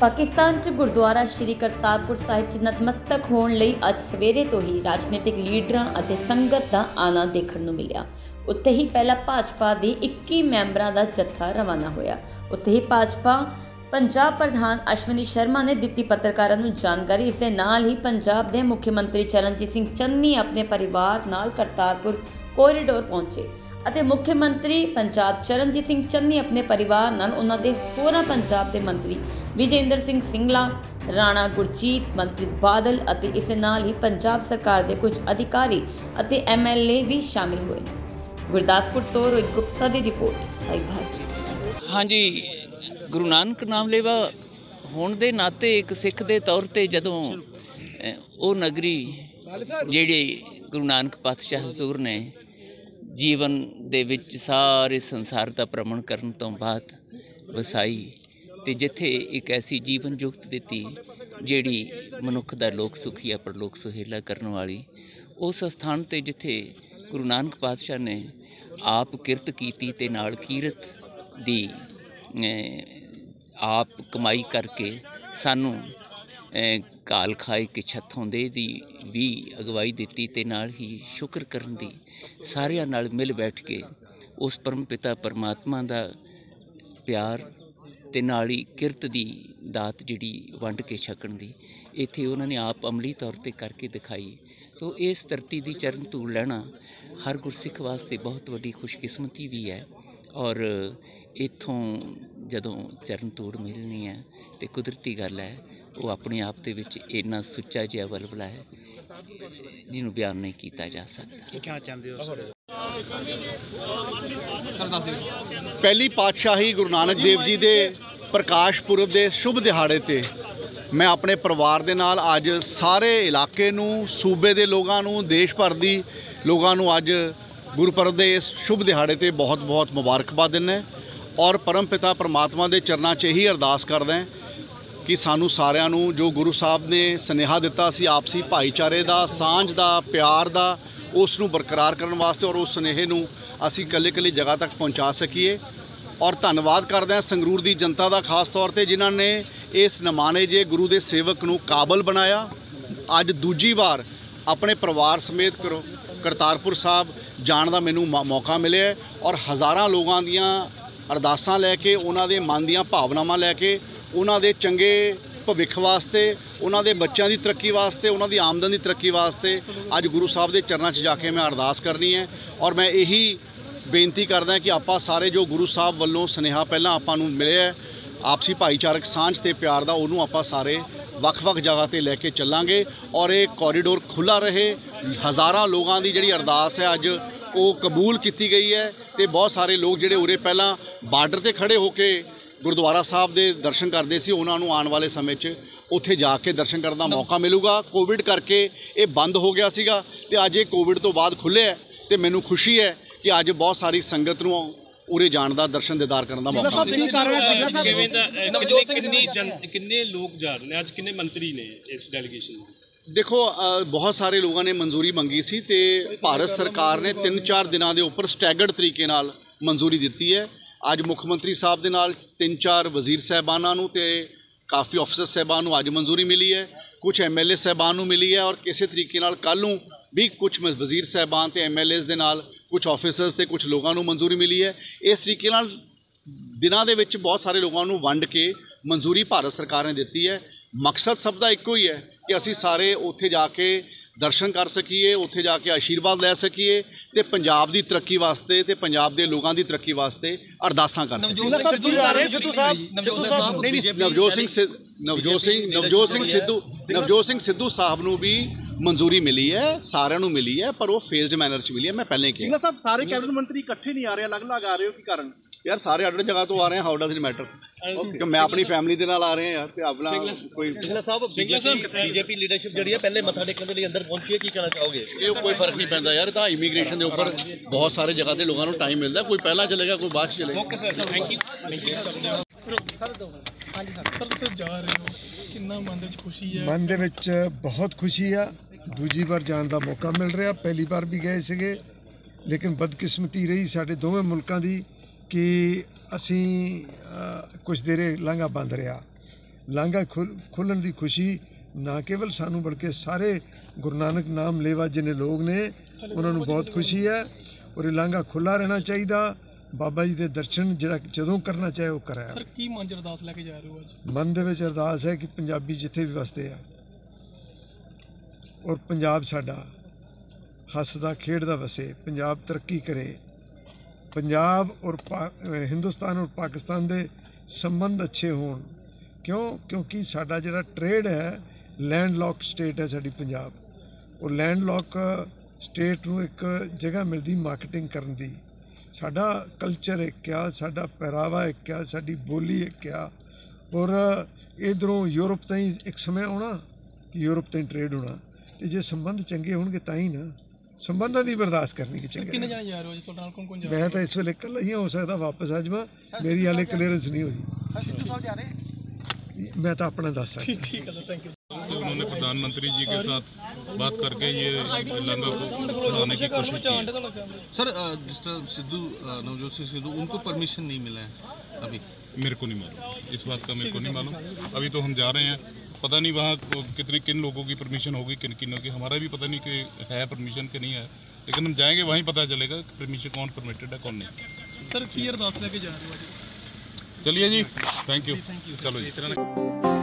ਪਾਕਿਸਤਾਨ 'ਚ ਗੁਰਦੁਆਰਾ ਸ਼੍ਰੀ ਕਰਤਾਰਪੁਰ ਸਾਹਿਬ 'ਚ ਨਤਮਸਤਕ ਹੋਣ ਲਈ ਅੱਜ ਸਵੇਰੇ ਤੋਂ ਹੀ ਰਾਜਨੀਤਿਕ ਲੀਡਰਾਂ ਅਤੇ ਸੰਗਤ ਦਾ ਆਣਾ ਦੇਖਣ ਨੂੰ ਮਿਲਿਆ। ਉੱਥੇ ਹੀ ਪਹਿਲਾ ਭਾਜਪਾ ਦੇ 21 ਮੈਂਬਰਾਂ ਦਾ ਜੱਥਾ ਰਵਾਨਾ ਹੋਇਆ। ਉੱਥੇ ਹੀ ਭਾਜਪਾ ਪੰਜਾਬ ਪ੍ਰਧਾਨ ਅਸ਼ਵਨੀ ਸ਼ਰਮਾ ਨੇ ਦਿੱਤੀ ਪੱਤਰਕਾਰਾਂ ਨੂੰ ਜਾਣਕਾਰੀ। ਇਸ ਦੇ ਨਾਲ ਹੀ ਪੰਜਾਬ ਦੇ ਮੁੱਖ ਮੰਤਰੀ ਚਰਨਜੀਤ ਸਿੰਘ ਚੰਨੀ ਆਪਣੇ ਪਰਿਵਾਰ ਨਾਲ ਕਰਤਾਰਪੁਰ ਕੋਰੀਡੋਰ ਪਹੁੰਚੇ। ਅਤੇ ਮੁੱਖ ਮੰਤਰੀ ਪੰਜਾਬ ਚਰਨਜੀਤ ਸਿੰਘ ਚੰਨੀ ਆਪਣੇ ਪਰਿਵਾਰ ਨਾਲ ਉਹਨਾਂ ਦੇ ਹੋਰਾਂ ਪੰਜਾਬ ਦੇ ਮੰਤਰੀ ਵਿਜੇਂਦਰ ਸਿੰਘ ਸਿੰਗਲਾ, ਰਾਣਾ ਗੁਰਜੀਤ, ਮੰਤਰੀ ਬਾਦਲ ਅਤੇ ਇਸ ਨਾਲ ਹੀ ਪੰਜਾਬ ਸਰਕਾਰ ਦੇ ਕੁਝ ਅਧਿਕਾਰੀ ਅਤੇ ਐਮਐਲਏ ਵੀ ਸ਼ਾਮਿਲ ਹੋਏ। ਗੁਰਦਾਸਪੁਰ ਤੋਂ ਰੋਹਿਤ ਗੁਪਤਾ ਦੀ ਰਿਪੋਰਟ ਲਾਈਵ ਭਾਰਤ। ਹਾਂਜੀ, ਗੁਰੂ ਨਾਨਕ ਨਾਮ ਲੈਵਾ ਹੋਣ ਦੇ ਨਾਤੇ ਇੱਕ ਸਿੱਖ ਦੇ ਤੌਰ ਤੇ ਜਦੋਂ ਉਹ ਨਗਰੀ ਜਿਹੜੇ ਗੁਰੂ ਨਾਨਕ ਪਾਤਸ਼ਾਹ ਹਜ਼ੂਰ ਨੇ ਜੀਵਨ ਦੇ ਵਿੱਚ ਸਾਰੇ ਸੰਸਾਰ ਦਾ ਭ੍ਰਮਣ ਕਰਨ ਤੋਂ ਬਾਅਦ ਵਸਾਈ ਤੇ ਜਿੱਥੇ ਇੱਕ ਐਸੀ ਜੀਵਨ ਜੁਗਤ ਦਿੱਤੀ ਜਿਹੜੀ ਮਨੁੱਖ ਦਾ ਲੋਕ ਸੁਖੀਆ ਪਰਲੋਕ ਸੁਹੇਲਾ ਕਰਨ ਵਾਲੀ, ਉਸ ਸਥਾਨ ਤੇ ਜਿੱਥੇ ਗੁਰੂ ਨਾਨਕ ਪਾਤਸ਼ਾਹ ਨੇ ਆਪ ਕਿਰਤ ਕੀਤੀ ਤੇ ਨਾਲ ਕੀਰਤ ਦੀ ਆਪ ਕਮਾਈ ਕਰਕੇ ਸਾਨੂੰ ਕਾਲ ਖਾਏ ਕਿ ਛੱਥੋਂ ਦੇ ਦੀ ਵੀ ਅਗਵਾਈ ਦਿੱਤੀ ਤੇ ਨਾਲ ਹੀ ਸ਼ੁਕਰ ਕਰਨ ਦੀ ਸਾਰਿਆਂ ਨਾਲ ਮਿਲ ਬੈਠ ਕੇ ਉਸ ਪਰਮ ਪਿਤਾ ਪਰਮਾਤਮਾ ਦਾ ਪਿਆਰ ਤੇ ਨਾਲ ਹੀ ਕਿਰਤ ਦੀ ਦਾਤ ਜਿਹੜੀ ਵੰਡ ਕੇ ਛਕਣ ਦੀ, ਇੱਥੇ ਉਹਨਾਂ ਨੇ ਆਪ ਅਮਲੀ ਤੌਰ ਤੇ ਕਰਕੇ ਦਿਖਾਈ। ਸੋ ਇਸ ਧਰਤੀ ਦੀ ਚਰਨ ਧੂੜ ਲੈਣਾ ਹਰ ਗੁਰਸਿੱਖ ਵਾਸਤੇ ਬਹੁਤ ਵੱਡੀ ਖੁਸ਼ਕਿਸਮਤੀ ਵੀ ਹੈ ਔਰ ਇਥੋਂ ਜਦੋਂ ਚਰਨ ਧੂੜ ਮਿਲਣੀ ਹੈ ਤੇ ਕੁਦਰਤੀ ਗੱਲ ਹੈ ਉਹ ਆਪਣੇ ਆਪ ਦੇ ਵਿੱਚ ਇੰਨਾ ਸੁੱਚਾ ਜਿਹਾ ਵਲਵਲਾ ਹੈ ਜਿਹਨੂੰ ਬਿਆਨ ਨਹੀਂ ਕੀਤਾ ਜਾ ਸਕਦਾ। ਕੀ ਕਹਿਣਾ ਚਾਹੁੰਦੇ ਹੋ ਪਹਿਲੀ ਪਾਤਸ਼ਾਹੀ ਗੁਰੂ ਨਾਨਕ ਦੇਵ ਜੀ ਦੇ ਪ੍ਰਕਾਸ਼ ਪੁਰਬ ਦੇ ਸ਼ੁਭ ਦਿਹਾੜੇ ਤੇ ਮੈਂ ਆਪਣੇ ਪਰਿਵਾਰ ਦੇ ਨਾਲ ਅੱਜ ਸਾਰੇ ਇਲਾਕੇ ਨੂੰ ਸੂਬੇ ਦੇ ਲੋਕਾਂ ਨੂੰ ਦੇਸ਼ ਭਰ ਦੀ ਲੋਕਾਂ ਨੂੰ ਅੱਜ ਗੁਰਪੁਰਬ ਦੇ ਇਸ ਸ਼ੁਭ ਦਿਹਾੜੇ ਤੇ ਬਹੁਤ-ਬਹੁਤ ਮੁਬਾਰਕਬਾਦ ਦਿੰਦਾ ਔਰ ਪਰਮ ਪਿਤਾ ਪਰਮਾਤਮਾ ਦੇ ਚਰਨਾਂ 'ਚ ਇਹੀ ਅਰਦਾਸ ਕਰਦਾ ਹਾਂ ਕਿ ਸਾਨੂੰ ਸਾਰਿਆਂ ਨੂੰ ਜੋ ਗੁਰੂ ਸਾਹਿਬ ਨੇ ਸਨੇਹਾ ਦਿੱਤਾ ਸੀ ਆਪਸੀ ਭਾਈਚਾਰੇ ਦਾ, ਸਾਂਝ ਦਾ, ਪਿਆਰ ਦਾ, ਉਸ ਨੂੰ ਬਰਕਰਾਰ ਕਰਨ ਵਾਸਤੇ ਔਰ ਉਸ ਸੁਨੇਹੇ ਨੂੰ ਅਸੀਂ ਕੱਲੇ-ਕੱਲੇ ਜਗ੍ਹਾ ਤੱਕ ਪਹੁੰਚਾ ਸਕੀਏ। ਔਰ ਧੰਨਵਾਦ ਕਰਦੇ ਹਾਂ ਸੰਗਰੂਰ ਦੀ ਜਨਤਾ ਦਾ ਖਾਸ ਤੌਰ ਤੇ ਜਿਨ੍ਹਾਂ ਨੇ ਇਸ ਨਮਾਨੇ ਜੇ ਗੁਰੂ ਦੇ ਸੇਵਕ ਨੂੰ ਕਾਬਲ ਬਣਾਇਆ। ਅੱਜ ਦੂਜੀ ਵਾਰ ਆਪਣੇ ਪਰਿਵਾਰ ਸਮੇਤ ਕਰੋ ਕਰਤਾਰਪੁਰ ਸਾਹਿਬ ਜਾਣ ਦਾ ਮੈਨੂੰ ਮੌ- ਮੌਕਾ ਮਿਲਿਆ ਔਰ ਹਜ਼ਾਰਾਂ ਲੋਕਾਂ ਦੀਆਂ ਅਰਦਾਸਾਂ ਲੈ ਕੇ, ਉਹਨਾਂ ਦੇ ਮਨ ਦੀਆਂ ਭਾਵਨਾਵਾਂ ਲੈ ਕੇ, ਉਹਨਾਂ ਦੇ ਚੰਗੇ ਭਵਿੱਖ ਵਾਸਤੇ, ਉਹਨਾਂ ਦੇ ਬੱਚਿਆਂ ਦੀ ਤਰੱਕੀ ਵਾਸਤੇ, ਉਹਨਾਂ ਦੀ ਆਮਦਨ ਦੀ ਤਰੱਕੀ ਵਾਸਤੇ ਅੱਜ ਗੁਰੂ ਸਾਹਿਬ ਦੇ ਚਰਨਾਂ 'ਚ ਜਾ ਕੇ ਮੈਂ ਅਰਦਾਸ ਕਰਨੀ ਹੈ ਔਰ ਮੈਂ ਇਹੀ ਬੇਨਤੀ ਕਰਦਾ ਕਿ ਆਪਾਂ ਸਾਰੇ ਜੋ ਗੁਰੂ ਸਾਹਿਬ ਵੱਲੋਂ ਸੁਨੇਹਾ ਪਹਿਲਾਂ ਆਪਾਂ ਨੂੰ ਮਿਲਿਆ ਆਪਸੀ ਭਾਈਚਾਰਕ ਸਾਂਝ ਤੇ ਪਿਆਰ ਦਾ, ਉਹਨੂੰ ਆਪਾਂ ਸਾਰੇ ਵੱਖ-ਵੱਖ ਜਗ੍ਹਾ ਤੇ ਲੈ ਕੇ ਚੱਲਾਂਗੇ ਔਰ ਇਹ ਕੋਰੀਡੋਰ ਖੁੱਲਾ ਰਹੇ, ਹਜ਼ਾਰਾਂ ਲੋਕਾਂ ਦੀ ਜਿਹੜੀ ਅਰਦਾਸ ਹੈ ਅੱਜ ਉਹ ਕਬੂਲ ਕੀਤੀ ਗਈ ਹੈ ਤੇ ਬਹੁਤ ਸਾਰੇ ਲੋਕ ਜਿਹੜੇ ਉਰੇ ਪਹਿਲਾਂ ਬਾਰਡਰ ਤੇ ਖੜੇ ਹੋ ਕੇ ਗੁਰਦੁਆਰਾ ਸਾਹਿਬ ਦੇ ਦਰਸ਼ਨ ਕਰਦੇ ਸੀ ਉਹਨਾਂ ਨੂੰ ਆਉਣ ਵਾਲੇ ਸਮੇਂ 'ਚ ਉੱਥੇ ਜਾ ਕੇ ਦਰਸ਼ਨ ਕਰਨ ਦਾ ਮੌਕਾ ਮਿਲੂਗਾ। ਕੋਵਿਡ ਕਰਕੇ ਇਹ ਬੰਦ ਹੋ ਗਿਆ ਸੀਗਾ ਤੇ ਅੱਜ ਇਹ ਕੋਵਿਡ ਤੋਂ ਬਾਅਦ ਖੁੱਲ੍ਹਿਆ ਹੈ ਤੇ ਮੈਨੂੰ ਖੁਸ਼ੀ ਹੈ ਕਿ ਅੱਜ ਬਹੁਤ ਸਾਰੀ ਸੰਗਤ ਨੂੰ ਉਰੇ ਜਾਣ ਦਾ ਦਰਸ਼ਨ ਦੀਦਾਰ ਕਰਨ ਦਾ ਮੌਕਾ ਮਿਲਿਆ। ਕਿੰਨੇ ਕਿੰਨੀ ਜਨ- ਕਿੰਨੇ ਲੋਕ ਜਾ ਰਹੇ ਨੇ? ਅੱਜ ਕਿੰਨੇ ਮੰਤਰੀ ਨੇ ਇਸ ਡੈਲੀਗੇਸ਼ਨ ਵਿੱਚ? ਦੇਖੋ ਬਹੁਤ ਸਾਰੇ ਲੋਕਾਂ ਨੇ ਮਨਜ਼ੂਰੀ ਮੰਗੀ ਸੀ ਤੇ ਭਾਰਤ ਸਰਕਾਰ ਨੇ 3-4 ਦਿਨਾਂ ਦੇ ਉੱਪਰ ਸਟੈਗਰਡ ਤਰੀਕੇ ਨਾਲ ਮਨਜ਼ੂਰੀ ਦਿੱਤੀ ਹੈ। ਅੱਜ ਮੁੱਖ ਮੰਤਰੀ ਸਾਹਿਬ ਦੇ ਨਾਲ 3-4 ਵਜ਼ੀਰ ਸਾਹਿਬਾਨਾਂ ਨੂੰ ਤੇ ਕਾਫੀ ਅਫਸਰ ਸਾਹਿਬਾਨ ਨੂੰ ਅੱਜ ਮਨਜ਼ੂਰੀ ਮਿਲੀ ਹੈ। ਕੁਝ ਐਮਐਲਏ ਸਾਹਿਬਾਨ ਨੂੰ ਮਿਲੀ ਹੈ ਔਰ ਕਿਸੇ ਤਰੀਕੇ ਨਾਲ ਕੱਲ ਨੂੰ ਵੀ ਕੁਝ ਵਜ਼ੀਰ ਸਾਹਿਬਾਨ ਤੇ ਐਮਐਲਏਸ ਦੇ ਨਾਲ ਕੁਝ ਆਫੀਸਰਸ ਤੇ ਕੁਝ ਲੋਕਾਂ ਨੂੰ ਮਨਜ਼ੂਰੀ ਮਿਲੀ ਹੈ। ਇਸ ਤਰੀਕੇ ਨਾਲ ਦਿਨਾਂ ਦੇ ਵਿੱਚ ਬਹੁਤ ਸਾਰੇ ਲੋਕਾਂ ਨੂੰ ਵੰਡ ਕੇ ਮਨਜ਼ੂਰੀ ਭਾਰਤ ਸਰਕਾਰ ਨੇ ਦਿੱਤੀ ਹੈ। ਮਕਸਦ ਸਭ ਦਾ ਇੱਕੋ ਹੀ ਹੈ ਕਿ ਅਸੀਂ ਸਾਰੇ ਉੱਥੇ ਜਾ ਕੇ ਦਰਸ਼ਨ ਕਰ ਸਕੀਏ ਉੱਥੇ ਜਾ ਕੇ ਆਸ਼ੀਰਵਾਦ ਲੈ ਸਕੀਏ ਤੇ ਪੰਜਾਬ ਦੀ ਤਰੱਕੀ ਵਾਸਤੇ ਤੇ ਪੰਜਾਬ ਦੇ ਲੋਕਾਂ ਦੀ ਤਰੱਕੀ ਵਾਸਤੇ ਅਰਦਾਸਾਂ ਕਰ ਸਕੀਏ। ਨਹੀਂ ਨਹੀਂ ਨਵਜੋਤ ਸਿੰਘ ਸਿ- ਨਵਜੋਤ ਸਿੰਘ ਨਵਜੋਤ ਸਿੰਘ ਸਿੱਧੂ ਨਵਜੋਤ ਸਿੰਘ ਸਿੱਧੂ ਸਾਹਿਬ ਨੂੰ ਵੀ ਮਨਜ਼ੂਰੀ ਮਿਲੀ ਹੈ ਸਾਰਿਆਂ ਨੂੰ ਮਿਲੀ ਹੈ ਪਰ ਉਹ ਫੇਜ਼ਡ ਮੈਨਰ 'ਚ ਮਿਲੀ ਹੈ ਮੈਂ ਪਹਿਲਾਂ ਹੀ ਕਿਹਾ। ਸਿੰਘਲਾ ਸਾਹਿਬ ਸਾਰੇ ਕੈਬਨਿਟ ਮੰਤਰੀ ਇਕੱਠੇ ਨਹੀਂ ਆ ਰਹੇ ਅਲੱਗ-ਅਲੱਗ ਆ ਰਹੇ ਹੋ ਕੀ ਕਾਰਨ? ਯਾਰ ਸਾਰੇ ਅੱਡ ਜਗ੍ਹਾ ਤੋਂ ਆ ਰਹੇ ਆ ਹਾਊ ਡਸ ਇਟ ਮੈਟਰ ਕਿ ਮੈਂ ਆਪਣੀ ਫੈਮਿਲੀ ਦੇ ਨਾਲ ਆ ਰਹੇ ਆ ਯਾਰ ਤੇ ਆਪਣਾ ਕੋਈ ਬੀਜੇਪੀ ਲੀਡਰਸ਼ਿਪ ਜਿਹੜੀ ਹੈ ਪਹਿਲੇ ਮੱਥਾ ਟੇਕਣ ਦੇ ਲਈ ਅੰਦਰ ਪਹੁੰਚੀ ਹੈ ਕੀ ਕਹਿਣਾ ਚਾਹੋਗੇ? ਇਹ ਕੋਈ ਫ਼ਰਕ ਨਹੀਂ ਪੈਂਦਾ ਯਾਰ ਤਾਂ ਇਮੀਗ੍ਰੇਸ਼ਨ ਦੇ ਉੱਪਰ ਬਹੁਤ ਸਾਰੇ ਜਗ੍ਹਾ ਤੇ ਲੋਕਾਂ ਨੂੰ ਟਾਈਮ ਮਿਲਦਾ ਕੋਈ ਪਹਿਲਾਂ ਚਲੇਗਾ ਕੋਈ ਬਾਅਦ ਚ ਚਲੇਗਾ। Okay sir thank you sir ਤੁਸੀਂ ਜਾ ਰਹੇ ਹੋ ਕਿੰਨਾ ਮਨ ਦੇ ਵਿੱਚ ਖੁਸ਼ੀ ਹੈ? ਮਨ ਦੇ ਵਿੱਚ ਬਹੁਤ ਖੁਸ਼ੀ ਆ ਦੂਜੀ ਵਾਰ ਜਾਣ ਦਾ ਮੌਕਾ ਮਿਲ ਰਿਹਾ ਪਹਿਲੀ ਵਾਰ ਵੀ ਗਏ ਸੀਗੇ ਲੇਕਿਨ ਬਦਕਿਸਮਤੀ ਰਹੀ ਸਾਡੇ ਦੋਵੇਂ ਮੁਲਕਾਂ ਦੀ। ਕਿ ਅਸੀਂ ਕੁਝ ਦੇਰੇ ਲਾਂਘਾ ਬੰਦ ਰਿਹਾ। ਲਾਂਘਾ ਖੁੱਲਣ ਦੀ ਖੁਸ਼ੀ ਨਾ ਕੇਵਲ ਸਾਨੂੰ ਬਲਕਿ ਸਾਰੇ ਗੁਰੂ ਨਾਨਕ ਨਾਮ ਲੇਵਾ ਜਿਹਨੇ ਲੋਕ ਨੇ ਉਹਨਾਂ ਨੂੰ ਬਹੁਤ ਖੁਸ਼ੀ ਹੈ ਔਰ ਇਹ ਲਾਂਘਾ ਖੁੱਲਾ ਰਹਿਣਾ ਚਾਹੀਦਾ। ਬਾਬਾ ਜੀ ਦੇ ਦਰਸ਼ਨ ਜਿਹੜਾ ਜਦੋਂ ਕਰਨਾ ਚਾਹੇ ਉਹ ਕਰਾਇਆ। ਸਰ ਕੀ ਮਨ 'ਚ ਅਰਦਾਸ ਲੈ ਕੇ ਜਾ ਰਹੇ ਹੋ ਅੱਜ? ਮਨ ਦੇ ਵਿੱਚ ਅਰਦਾਸ ਹੈ ਕਿ ਪੰਜਾਬੀ ਜਿੱਥੇ ਵੀ ਵਸਦੇ ਆ ਔਰ ਪੰਜਾਬ ਸਾਡਾ ਹੱਸਦਾ ਖੇਡਦਾ ਵਸੇ ਪੰਜਾਬ ਤਰੱਕੀ ਕਰੇ। ਪੰਜਾਬ ਔਰ ਪਾ- ਹਿੰਦੁਸਤਾਨ ਔਰ ਪਾਕਿਸਤਾਨ ਦੇ ਸੰਬੰਧ ਅੱਛੇ ਹੋਣ। ਕਿਉਂ? ਕਿਉਂਕਿ ਸਾਡਾ ਜਿਹੜਾ ਟ੍ਰੇਡ ਹੈ ਲੈਂਡ ਲੌਕ ਸਟੇਟ ਹੈ ਸਾਡੀ ਪੰਜਾਬ। ਉਹ ਲੈਂਡ ਲੌਕ ਸਟੇਟ ਨੂੰ ਇੱਕ ਜਗ੍ਹਾ ਮਿਲਦੀ ਮਾਰਕੀਟਿੰਗ ਕਰਨ ਦੀ। ਸਾਡਾ ਕਲਚਰ ਇੱਕ ਆ, ਸਾਡਾ ਪਹਿਰਾਵਾ ਇੱਕ ਆ, ਸਾਡੀ ਬੋਲੀ ਇੱਕ ਆ। ਔਰ ਇਧਰੋਂ ਯੂਰਪ ਤਾਈਂ ਇੱਕ ਸਮੇਂ ਆਉਣਾ ਕਿ ਯੂਰਪ ਤਾਈਂ ਟ੍ਰੇਡ ਹੋਣਾ। ਤੇ ਜੇ ਸੰਬੰਧ ਚੰਗੇ ਹੋਣਗੇ ਤਾਂ ਹੀ ਨਾ। ਸੰਬੰਧਾਂ ਦੀ ਬਰਦਾਸ਼ਤ ਕਰਨੀ ਕਿ ਸਰ ਚੰਗੇ ਕਿੰਨੇ ਨੇ। ਜਾਣੇ ਜਾ ਰਹੇ ਹੋ ਅੱਜ ਤੁਹਾਡੇ ਨਾਲ ਕੌਣ ਕੌਣ ਜਾ ਮੈਂ ਤਾਂ ਇਸ ਵੇਲੇ ਇਕੱਲਾ ਹੀ ਹਾਂ, ਹੋ ਸਕਦਾ ਵਾਪਸ ਆ ਜਾਵਾਂ ਮੇਰੀ ਹਾਲੇ ਕਲੀਅਰੈਂਸ ਨਹੀਂ ਹੋਈ ਮੈਂ ਤਾਂ ਆਪਣਾ ਦੱਸ ਸਕਦਾ ਠੀਕ ਹੈ ਸਰ ਥੈਂਕ ਯੂ तो उन्होंने प्रधानमंत्री जी के साथ बात करके ये लंगर को बढ़ाने की कोशिश की है। सर जिस तरह सिद्धू नवजोत सिंह सिद्धू उनको परमिशन नहीं मिला है अभी मेरे को नहीं मालूम इस बात का मेरे को नहीं मालूम अभी तो हम जा रहे हैं पता नहीं वहाँ कितने किन लोगों की परमिशन होगी किन किन की हमारा भी पता नहीं कि है परमिशन कि नहीं है लेकिन हम जाएँगे वहीं पता चलेगा कि परमिशन कौन परमिटेड है कौन नहीं। सर की अरदास लेके जा रहे हो चलिए जी थैंक यू चलो जी।